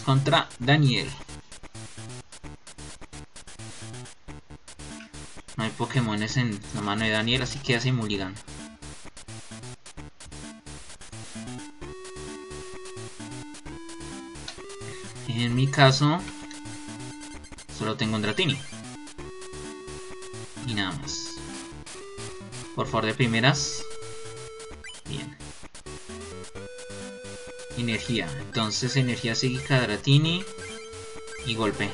Contra Daniel. No hay Pokémones en la mano de Daniel, así que hace Mulligan. En mi caso, solo tengo un Dratini. Y nada más. Por favor, de primeras. Energía. Entonces, energía psíquica, Dratini. Y golpe.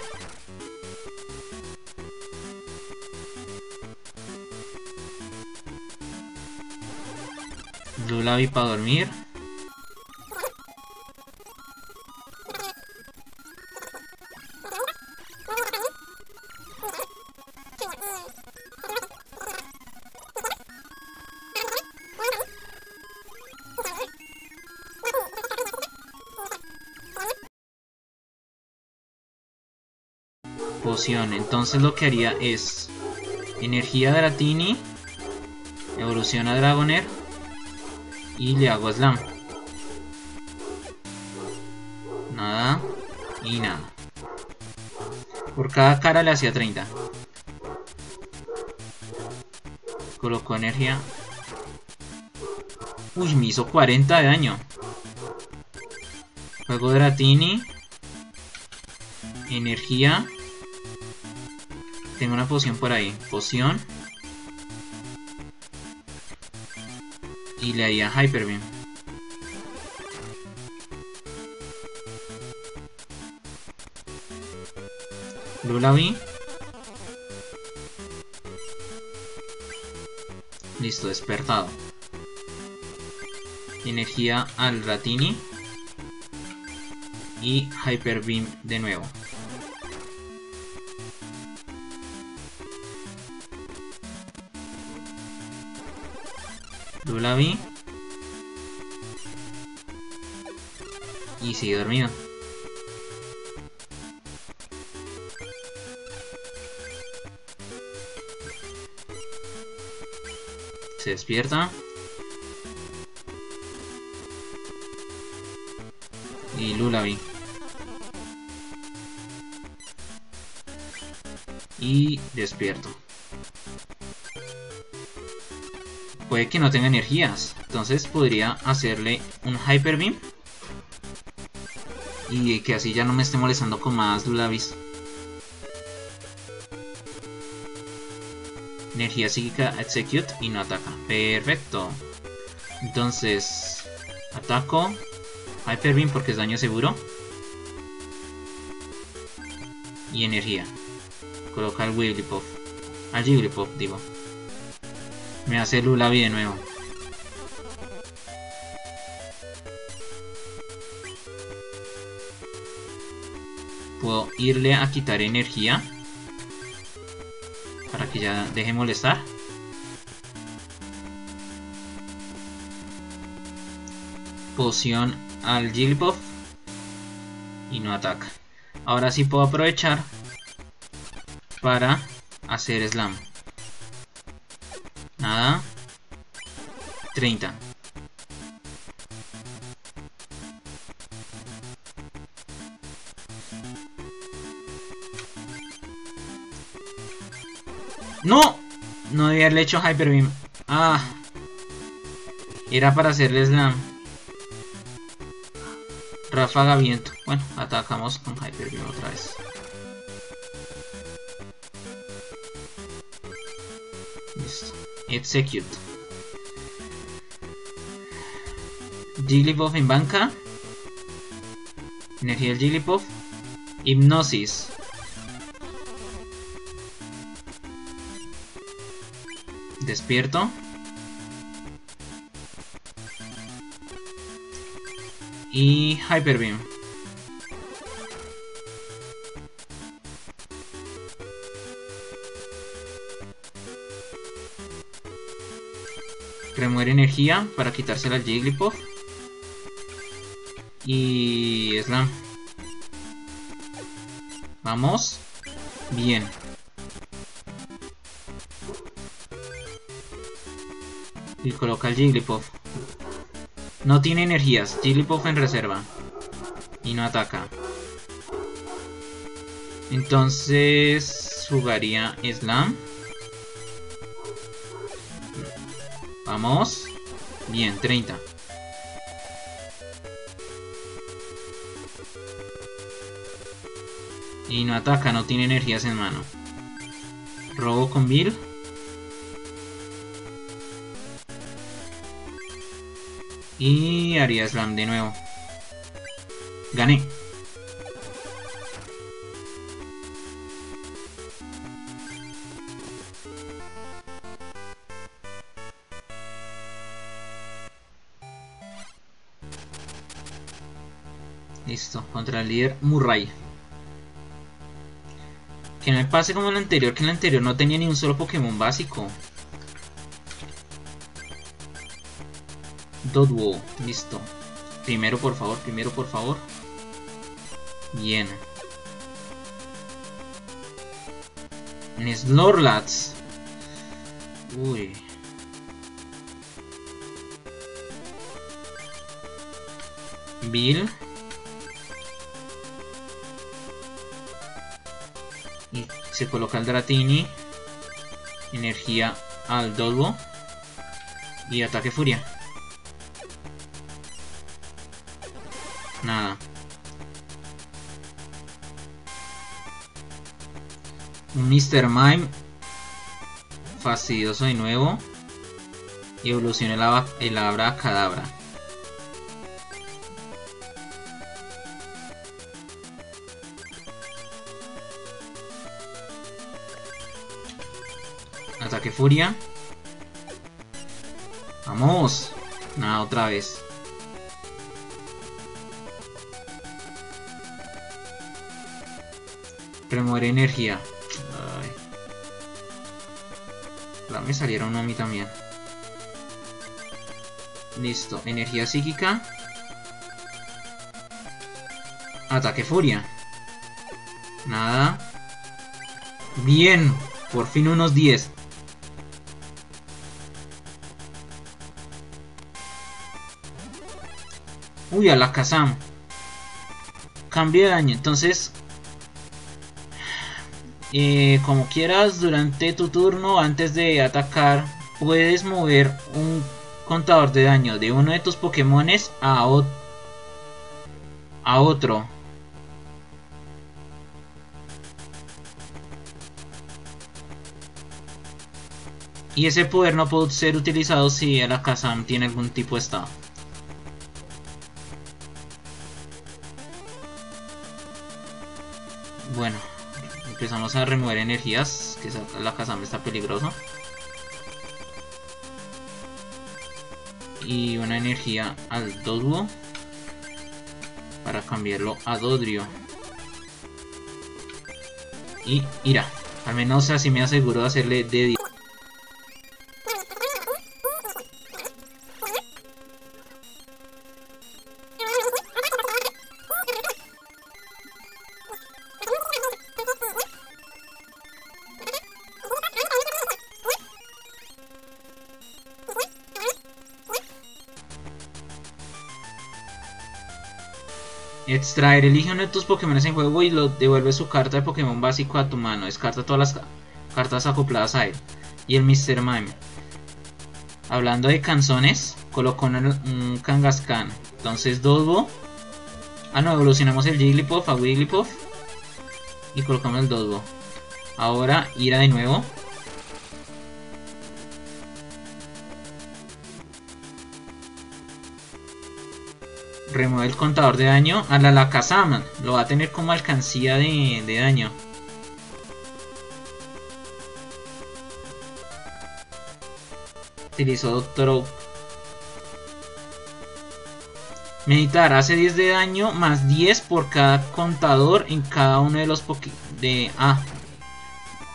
Lulabi para dormir. Entonces lo que haría es energía Dratini, evoluciona a Dragonair y le hago slam. Nada y nada. Por cada cara le hacía 30. Colocó energía. Uy, me hizo 40 de daño. Juego Dratini. Energía. Tengo una poción por ahí. Poción. Y le haría Hyper Beam. Lulabi. Listo, despertado. Energía al Ratini. Y Hyper Beam de nuevo. Lulabi. Y sigue dormido. Se despierta. Y Lulabi. Y despierto. Puede que no tenga energías. Entonces podría hacerle un Hyper Beam. Y que así ya no me esté molestando con más Lulabis. Energía psíquica, execute y no ataca. Perfecto. Entonces, ataco. Hyper Beam porque es daño seguro. Y energía. Coloca el Wigglypuff. Al Jigglypuff, digo. Me hace Lulabi de nuevo. Puedo irle a quitar energía. Para que ya deje molestar. Poción al Jigglypuff. Y no ataca. Ahora sí puedo aprovechar para hacer slam. 30. ¡No! No debía haberle hecho Hyper Beam. Ah. Era para hacerle slam. Ráfaga viento. Bueno, atacamos con Hyper Beam otra vez. Execute. Jigglypuff en banca. Energía del Jigglypuff. Hipnosis. Despierto. Y Hyper Beam. Remuere energía para quitársela al Jigglypuff. Y Slam. Vamos. Bien. Y coloca el Jigglypuff. No tiene energías. Jigglypuff en reserva. Y no ataca. Entonces jugaría Slam. Vamos. Bien, 30. Y no ataca, no tiene energías en mano. Robo con Bill. Y haría slam de nuevo. Gané. Listo, contra el líder Murray. Que no me pase como el anterior, que el anterior no tenía ni un solo Pokémon básico. Dodwo, listo. Primero, por favor, primero, por favor. Bien. Snorlax. Uy. Bill. Se coloca el Dratini. Energía al Dodwo. Y ataque furia. Nada. Un Mr. Mime. Fastidioso de nuevo. Y evoluciona el, el Abra Cadabra. Ataque Furia. Vamos. Nada, otra vez. Remover energía. Ay. Me salieron a mí también. Listo. Energía psíquica. Ataque furia. Nada. Bien. Por fin unos 10. Uy, a la Kazam. Cambio de daño. Entonces, eh, como quieras, durante tu turno, antes de atacar, puedes mover un contador de daño de uno de tus Pokémones a, a otro. Y ese poder no puede ser utilizado si el Akazam tiene algún tipo de estado. Empezamos a remover energías, que la Kazam está peligroso. Y una energía al Doduo para cambiarlo a Dodrio. Y Ira, al menos así me aseguro de hacerle de Extraer, elige uno de tus Pokémon en juego y lo devuelve su carta de Pokémon básico a tu mano. Descarta todas las cartas acopladas a él. Y el Mr. Mime. Hablando de canzones, colocó un, Kangaskhan. Entonces Dodbo. Ah no, evolucionamos el Jigglypuff a Wigglypuff. Y colocamos el Dodbo. Ahora Ira de nuevo. Remueve el contador de daño a la Lakazama. Lo va a tener como alcancía de, daño. Utilizó Doctor Meditar hace 10 de daño más 10 por cada contador en cada uno de los de A.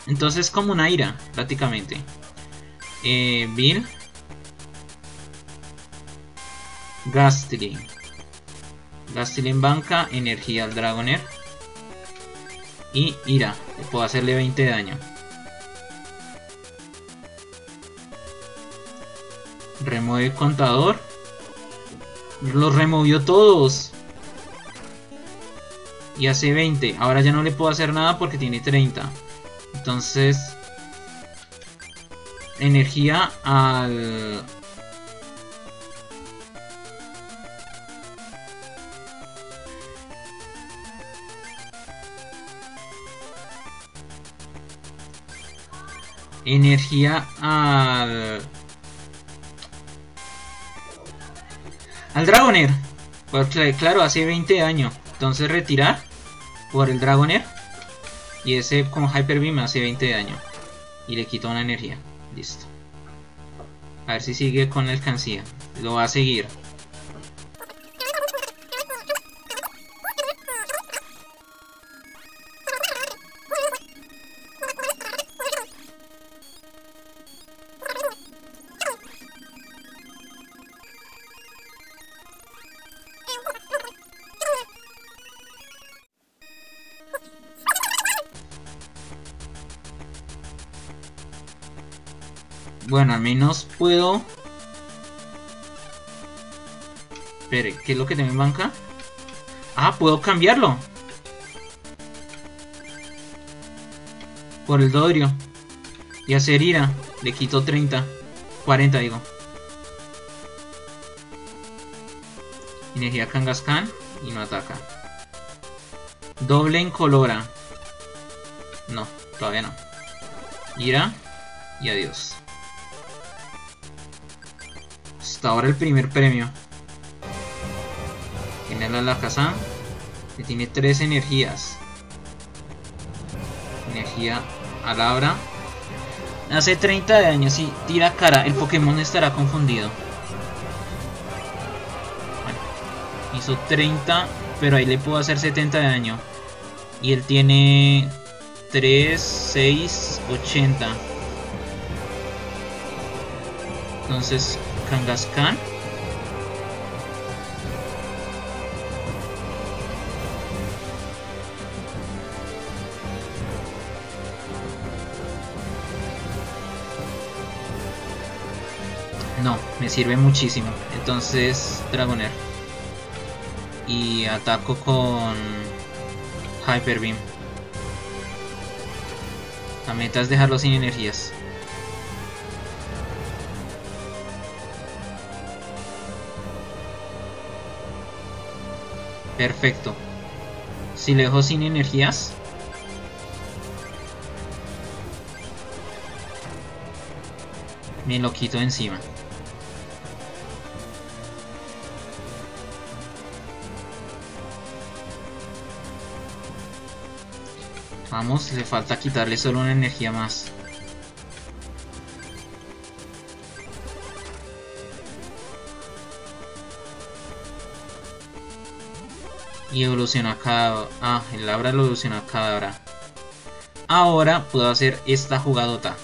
Entonces como una ira, prácticamente. Eh, Bill. Gastly. Gastil en banca, energía al Dragonair. Y ira, puedo hacerle 20 de daño. Remueve contador. Los removió todos. y hace 20. Ahora ya no le puedo hacer nada porque tiene 30. Entonces, energía al... Energía al... Al Dragoner. Claro, hace 20 años. Entonces retirar por el Dragoner. Y ese con Hyper Beam hace 20 de daño. Y le quito una energía. Listo. A ver si sigue con alcancía. Lo va a seguir. Bueno, al menos puedo... Espere, ¿qué es lo que tengo en banca? Ah, puedo cambiarlo. Por el Dodrio. Y hacer ira. Le quito 30. 40 digo. Energía Kangaskhan y no ataca. Doble en colora. No, todavía no. Ira y adiós ahora el primer premio. Tiene la Alakazam. Que tiene tres energías. Energía Alabra. Hace 30 de daño. Si tira cara, el Pokémon estará confundido. Bueno, hizo 30. Pero ahí le puedo hacer 70 de daño. Y él tiene 3, 6, 80. Entonces Kangaskhan. No, me sirve muchísimo. Entonces, Dragonair. Y ataco con Hyper Beam. La meta es dejarlo sin energías. Perfecto. Si le dejo sin energías. Me lo quito encima. Vamos, le falta quitarle solo una energía más. Y evoluciona cada... Ah, el Labra evoluciona cada hora. Ahora puedo hacer esta jugadota.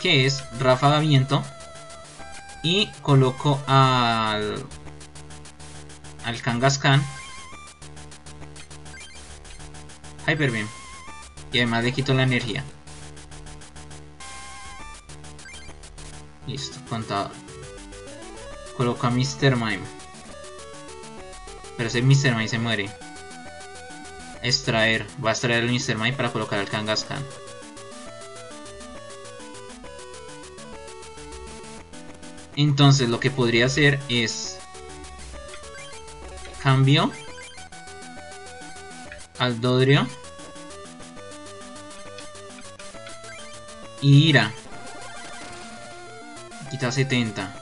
Que es Ráfaga Viento. Y coloco al... Al Kangaskhan. Hyper Beam. Y además le quito la energía. Listo, contador. Coloco a Mr. Mime. Pero ese Mr. Mime se muere. Extraer. Va a extraer el Mr. Mime para colocar al Kangaskhan. Entonces lo que podría hacer es... Cambio. Al Dodrio. Y Ira. Quita 70.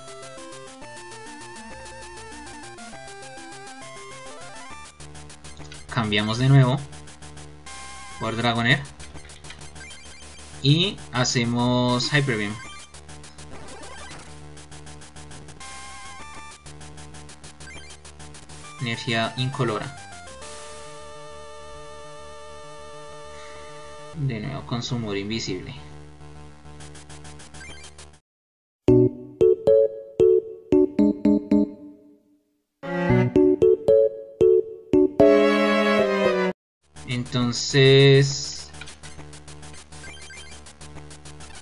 Cambiamos de nuevo por Dragonair y hacemos Hyper Beam. Energía incolora. De nuevo con su muro invisible. Entonces...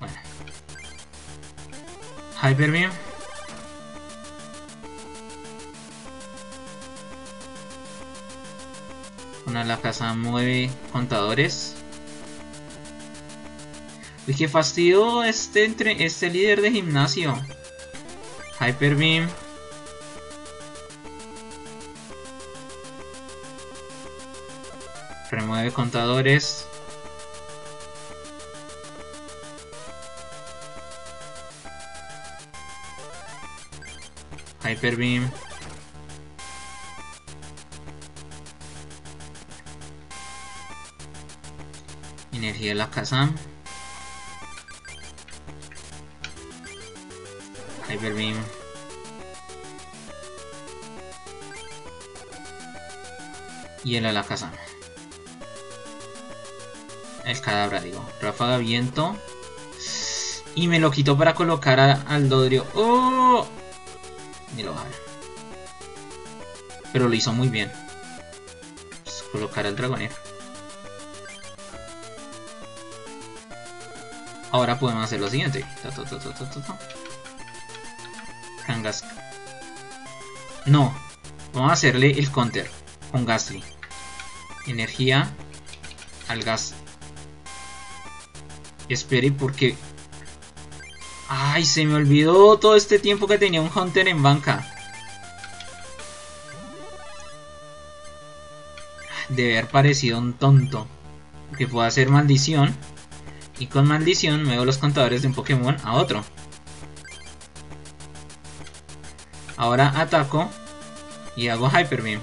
Bueno. Hyper Beam. Una la casa mueve contadores. Uy, qué fastidio este, entre, este líder de gimnasio. Hyper Beam. Contadores. Hyper Beam. Energía de la casa. Hyper Beam. Hielo a la cadáver, digo. Ráfaga viento. Y me lo quitó para colocar al Dodrio. ¡Oh! Ni lo vale. Pero lo hizo muy bien. Pues colocar al Dragonair. Ahora podemos hacer lo siguiente. Kangaskhan. No. Vamos a hacerle el counter con Gastly. Energía al gas. Espere porque... Ay, se me olvidó todo este tiempo que tenía un Hunter en banca. Debe haber parecido un tonto. Que pueda hacer maldición. Y con maldición muevo los contadores de un Pokémon a otro. Ahora ataco y hago Hyper Beam.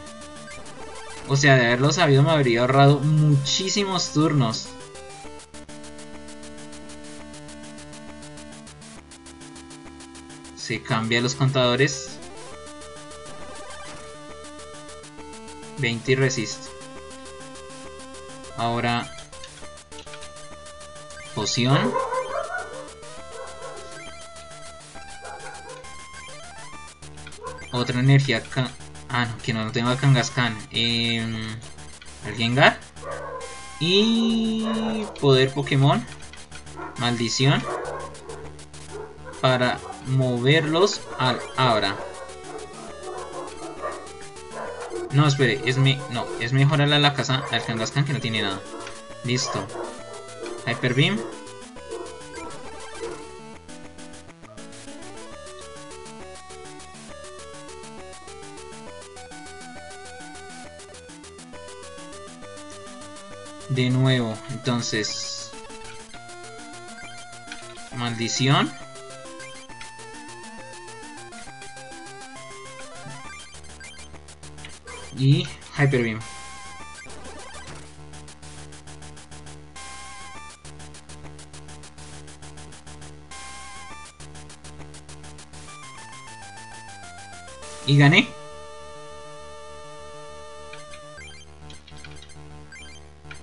O sea, de haberlo sabido me habría ahorrado muchísimos turnos. Se cambia los contadores. 20 y resisto. Ahora poción. Otra energía. Ah, no, que no, tengo a Kangaskhan. Eh. Y poder Pokémon. Maldición. Para moverlos al ahora. No, espere, es mi. No, es mejor a la casa al Kangaskhan que no tiene nada. Listo. Hyper Beam. De nuevo, entonces... Maldición. Y Hyper Beam. Y gané.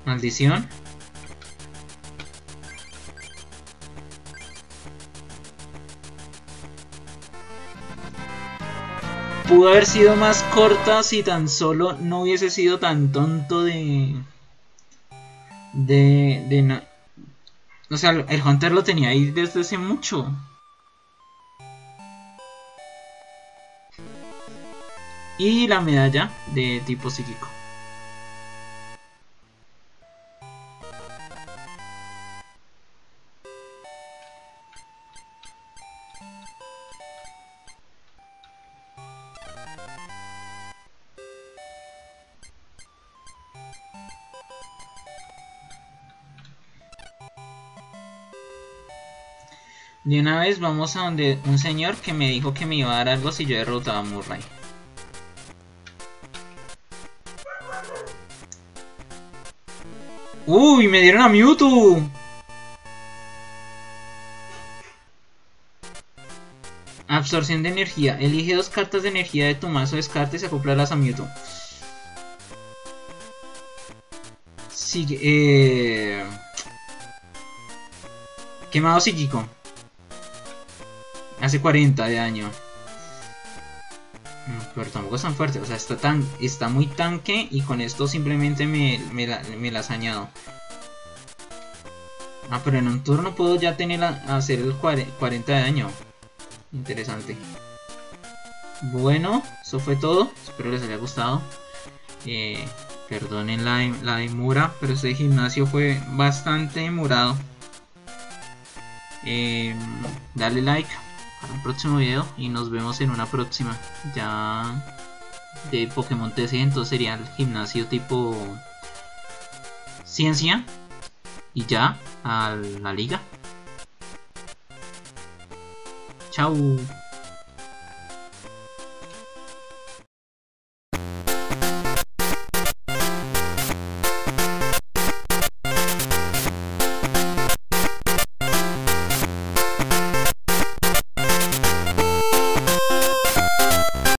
Maldición. Pudo haber sido más corta si tan solo no hubiese sido tan tonto de... De... de o sea, el Hunter lo tenía ahí desde hace mucho. y la medalla de tipo psíquico. De una vez vamos a donde un señor que me dijo que me iba a dar algo si yo derrotaba a Murray. ¡Uy! ¡Me dieron a Mewtwo! Absorción de energía. Elige dos cartas de energía de tu mazo descarte y acoplarlas a Mewtwo. Sigue. Eh... Quemado psíquico. Hace 40 de daño. Pero tampoco es tan fuerte, o sea, está tan está muy tanque y con esto simplemente me, me, me las añado. Ah, pero en un turno puedo ya tener hacer el 40 de daño. Interesante. Bueno, eso fue todo. Espero les haya gustado. Eh, Perdonen la, la demora, pero este gimnasio fue bastante demorado. Eh, dale like un próximo video y nos vemos en una próxima. Ya de Pokémon TC, entonces sería el gimnasio tipo ciencia y ya a la liga. Chao.